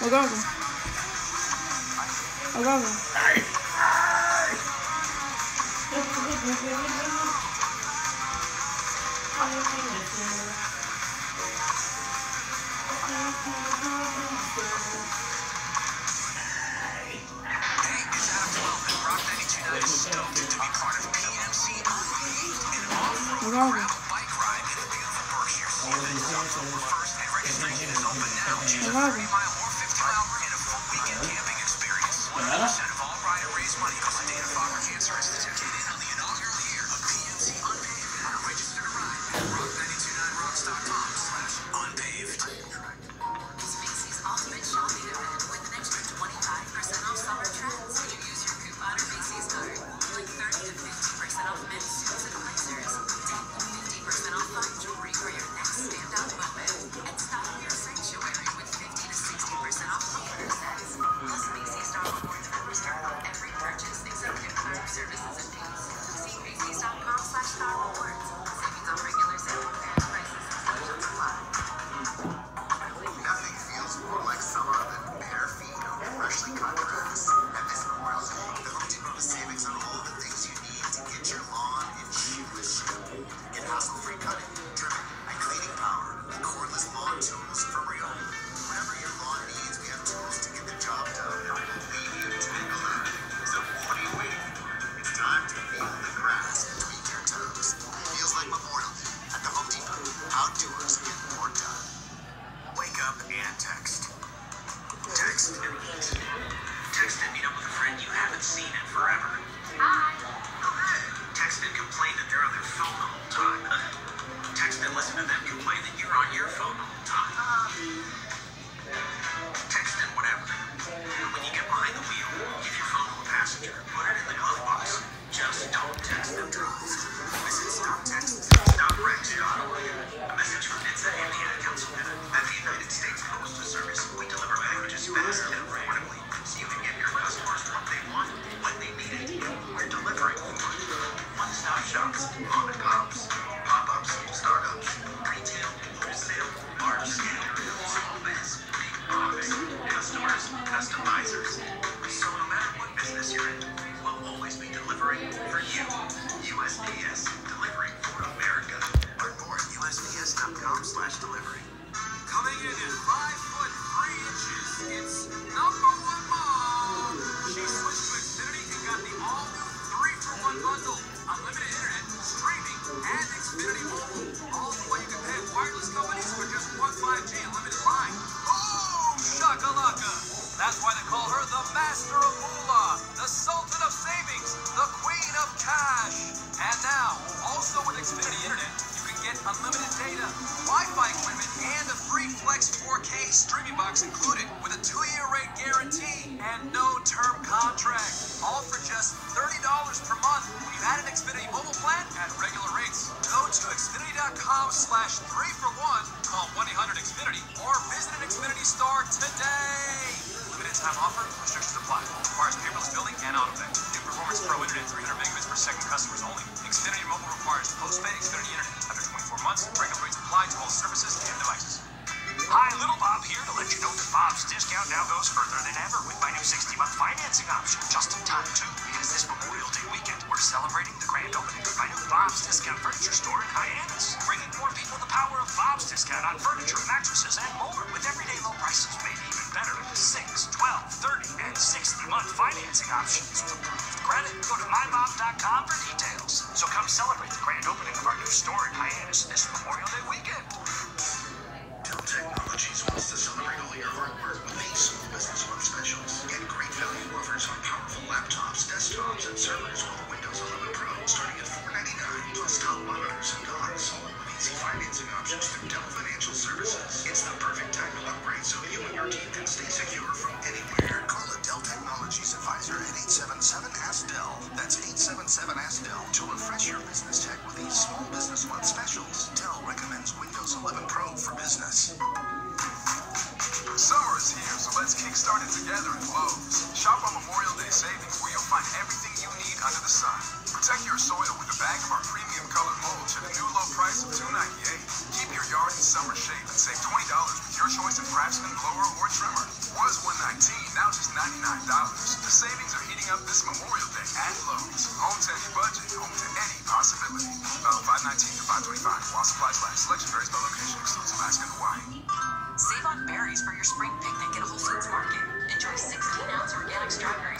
Agora. Agora. Hey, it's Adam open and text. Text and eat. Text and meet up with a friend you haven't seen in forever. Hi. Oh, hey. Text and complain that they're on their phone the whole time. Text and listen to them complain that you're on your phone the whole time. Um. Text and whatever. When you get behind the wheel, give your phone to a passenger. Put it in the packages fast and affordably, master of moolah, the sultan of savings, the queen of cash. And now, also with Xfinity Internet, you can get unlimited data, Wi-Fi equipment, and a free Flex 4K streaming box included with a two-year rate guarantee and no term contract. All for just $30 per month when you add an Xfinity mobile plan at regular rates. Go to Xfinity.com slash 3 for 1, call 1-800-XFINITY, or visit an Xfinity store today. Offer, restrictions apply. Requires paperless billing and. New Performance Pro Internet 300 megabits per second customers only. Xfinity Mobile requires postpaid Xfinity Internet. After 24 months, rates apply to all services and devices. Hi, Little Bob here to let you know that Bob's discount now goes further than ever with my new 60-month financing option. Just in time, too, because this Memorial Day weekend, we're celebrating the grand opening of my new Bob's Discount Furniture store in Hyannis, more people the power of Bob's Discount on furniture, mattresses, and more, with everyday low prices made even better with 6, 12, 30, and 60-month financing options with approved credit. Go to mybob.com for details. So come celebrate the grand opening of our new store in Hyannis this Memorial Day weekend. Dell Technologies wants to celebrate through Dell Financial Services. It's the perfect time to upgrade so you and your team can stay secure from anywhere. Call a Dell Technologies advisor at 877-ASK-DELL. That's 877-ASK-DELL to refresh your business tech with these small business month specials. Dell recommends Windows 11 Pro for business. Summer is here, so let's kickstart it together at Lowe's. Shop on Memorial Day savings find everything you need under the sun. Protect your soil with a bag of our premium colored mulch at a new low price of $2.98. Keep your yard in summer shape and save $20 with your choice of Craftsman blower or trimmer. Was $119, now just $99. The savings are heating up this Memorial Day at Lowe's. Home to any budget, home to any possibility. About 519 to 525 while supplies last. Selection varies by location, excludes Alaska and Hawaii. Save on berries for your spring picnic at Whole Foods Market. Enjoy 16-ounce organic strawberries.